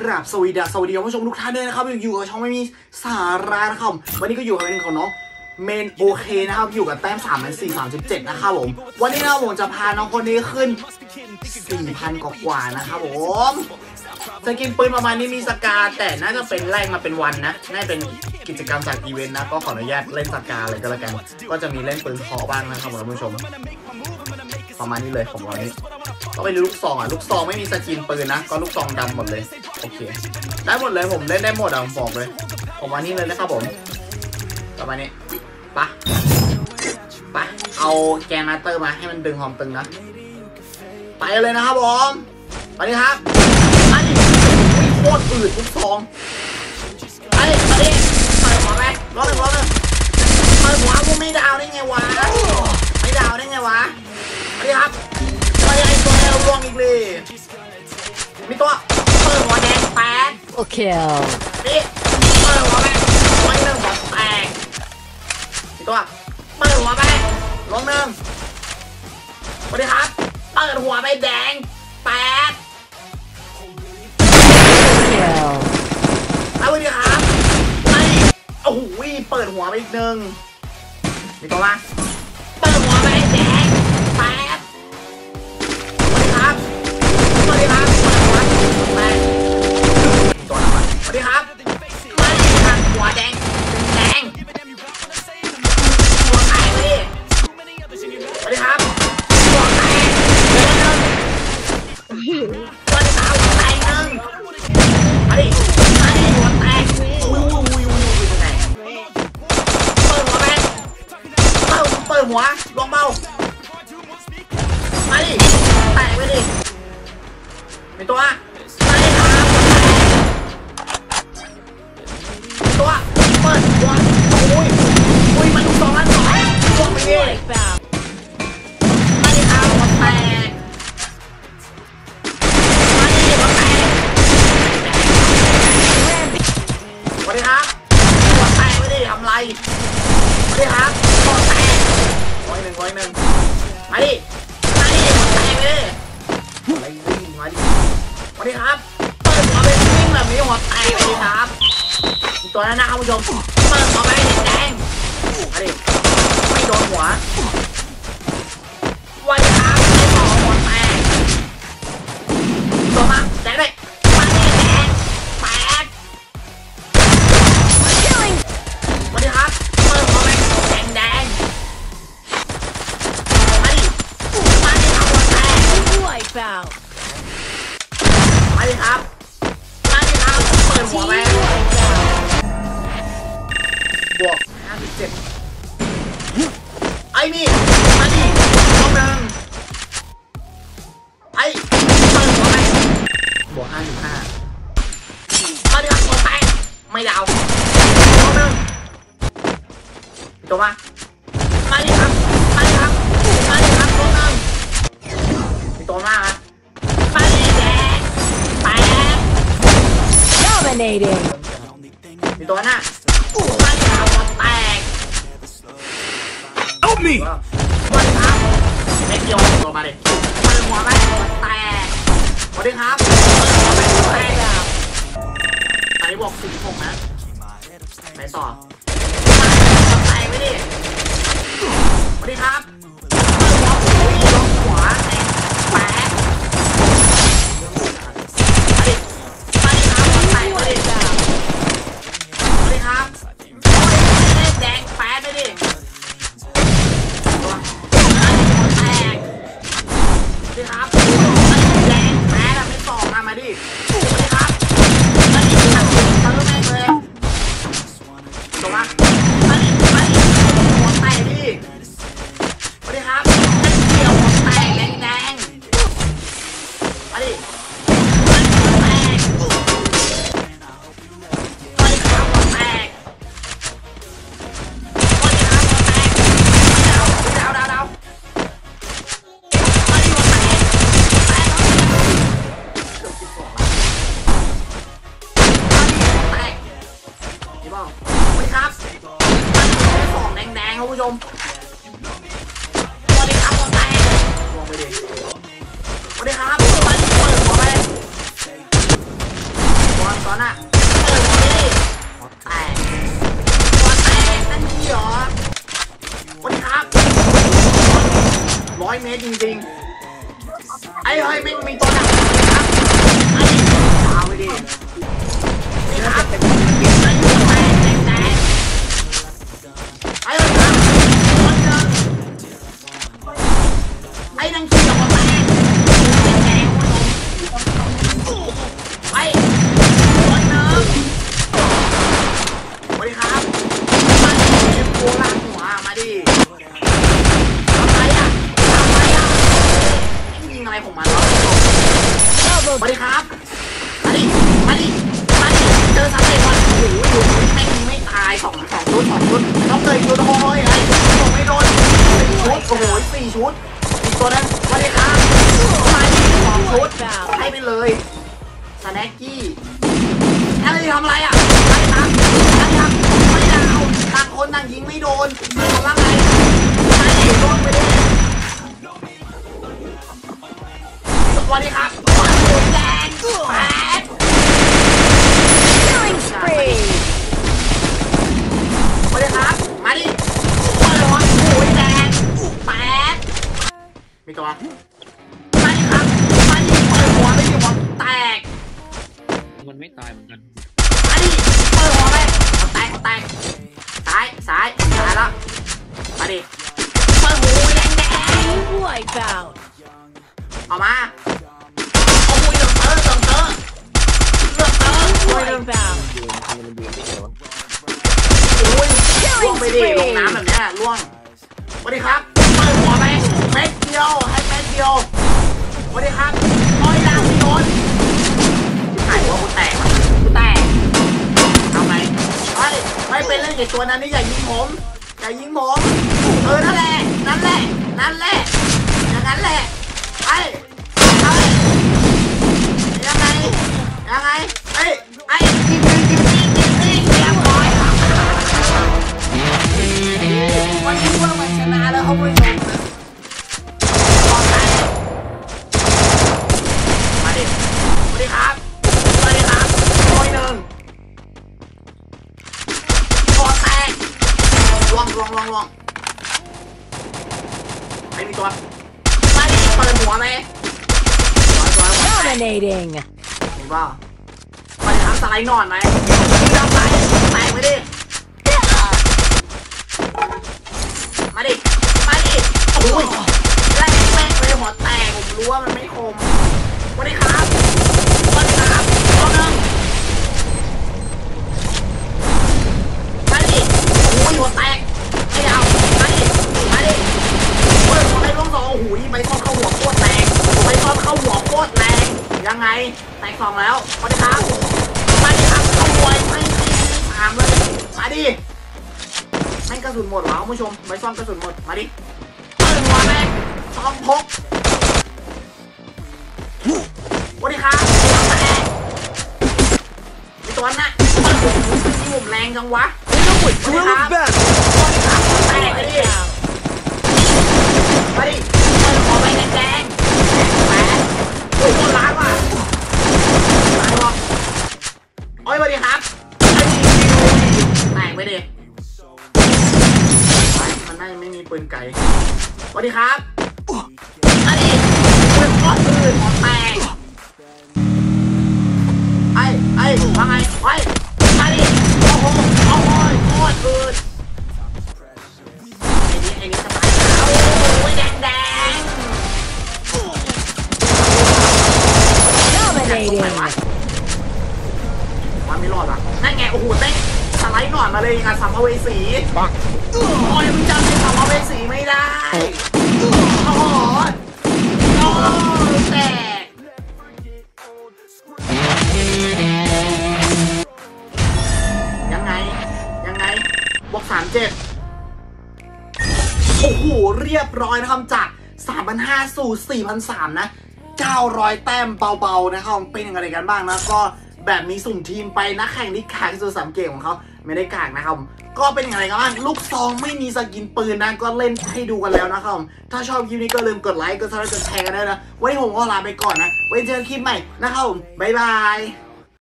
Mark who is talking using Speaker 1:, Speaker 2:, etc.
Speaker 1: กราบสวัสดีสวัสดีคุณผู้ชมทุกท่านด้วยนะครับอยู่กับช่องไม่มีสาระนะครับวันนี้ก็อยู่กับเป็นของน้องเมนโอเคนะครับอยู่กับแต้ม3 4 3 7นะครับผม วันนี้นะผมจะพาน้องคนนี้ขึ้น 4,000 กว่าๆนะครับผมสกินปืนประมาณนี้มีสกา แต่น่าจะเป็นแรกมาเป็นวันนะ น่าจะเป็นกิจกรรมจากอีเวนต์นะ ก็ขออนุญาตเล่นสกาเลยก็แล้วกัน ก็จะมีเล่นปืนคอบ้างนะครับผมท่านผู้ชม ประมาณนี้เลยของเรานี้ ก็ไปดูลูกซองอะ ลูกซองไม่มีสกินปืนนะ ก็ลูกซองดำหมดเลย โอเค ได้หมดเลยผมเล่นได้หมดอะผมบอกเลยประมานี้เลยนะครับผมประมาณนี้ปะไปเอาแกนมาเตอร์มาให้มันดึงความตึงนะ ไปเลยนะครับผมไปเลยครับไปโคตรอืดลูกซองไปไปดิไปหัวไปรอบหนึ่งรอบหนึ่งไปหัวกูไม่ดาวได้ไงวะไม่ดาวได้ไงวะไปครับ ด
Speaker 2: Double kill.
Speaker 1: นี่เปิดหัวไปไว้หนึ่งหัวแตกมีตัวเปิดหัวไปลงหนึ่งสวัสดีครับ เปิดหัวไปแดงแปด
Speaker 2: Kill.
Speaker 1: แล้วสวัสดีครับไอ้โอ้โหเปิดหัวไปอีกหนึ่งมีตัวมา เปิดหัวลงเบาไปดิแตกไปดิมีตัวมาดิครับมีตัวเปิดหัวอุ้ยอุ้ยมันสองอันสองตัวไปดิมาดิ งแบบนี้หัวแตกเลยครับ ตัวนั้นนะครับผู้ชมเปิดออกไปแดงอะไรไม่โดนหัว นี่มาดิลงหนึ่งไอ้เปิดหัวแดงบวห้าสิบห้ามาดิหัวแตกไม่ดาวลงหนึ่งตัวมามาดิครับมาดิครับมาดิครับลงหนึ่งมีตัวมาครับมาดิแดงแปด
Speaker 2: Dominating.
Speaker 1: สี่หกนะไปต่อไปไม่ดิสวัสดีครับ มสวัสดีครับหัวแตกมองไปดิสวัสดีครับมาดิเปิดหัวไปสตอนน่ะเปิดหัวดิหัวแตกหัวแตกนั่นนี่เหรอสวัสดีครับร้อยเมตรจริงๆไอ้เฮ้ยไม่มีตัว แน็กกี้อะไรทำอะไรอะไรครับอะไรครับไม่ดาวต่างคนต่างยิงไม่โดนทำว่าไงมาดิโดนไปดิสวัสดีครับวานหมูแดงแปด
Speaker 2: killing spree.
Speaker 1: สวัสดีครับ มาดิเปิดหัวหมูแดงแปดมีตัว ดีครับเปิดหัวไปเม็ดเดี
Speaker 3: ยว
Speaker 1: ให้เม็ดเดียวสวัสดีครับน้อยดาวพี่โดนไอ้ว่ากูแตกกูแตกทำไมไม่ไม่เป็นเรื่องใหญ่ตัวนั้นนี่อย่ายิงผมอย่ายิงผมเออนั่นแหละนั่นแหละนั่นแหละอย่างนั้นแหละไอ้ งล่วงล่วงล่วงไม่มีตัวมาดิเปิดหัวไหมสวยสวยสวย
Speaker 2: Dominating.
Speaker 1: เห็นป่าสวัสดีครับสไลด์หนอนไหมพี่ทำไรแตกไปดิ ยังไงแตกสองแล้วสวัสดีครับมาดิครับเข้าหัวไม่ไม่สามเลยมาดิแม่กระสุนหมดแล้วคุณผู้ชมไว้ซ่อมกระสุนหมดมาดิเปิดหัวแม่ซ่อมพกสวัสดีครับหัวแตกมีตัวน่ะเปิดหัวนี่ผมแรงจังวะสวัสดีครับสวัสดีครับแตกไปดิมาดิเปิดหัวไปแดงแปดโอ้ยโดนล้างว่ะล้างว่ะโอ้ย สวัสดีครับไอ้ยิงแตกไปดิไปมันน่าจะไม่มีปืนไกลสวัสดีครับอันนี้ปืนก้อนปืนหัวแตกไอ้ไอ้ว่าไงไอ้มาดิโอ้โห โอ้โหโอ้แตกยังไง ยังไงบวกสามเจ็ดโอ้โห เรียบร้อยนะครับจาก 3,500 สู่ 4,300 นะ 900 แต้มเบา ๆ นะครับเป็นอยังไงกันบ้างนะ ก็แบบมีสุ่มทีมไปนะแข่งที่แข่งที่สุดสามเกมของเขา ไม่ได้กากนะครับก็เป็นยังไงกันบ้างลูกซองไม่มีสกินปืนนะก็เล่นให้ดูกันแล้วนะครับถ้าชอบคลิปนี้ก็ลืมกดไลค์กด subscribe กดแชร์กันด้วยนะไว้ผมก็ลาไปก่อนนะไว้เจอกันคลิปใหม่นะครับผมบ๊ายบาย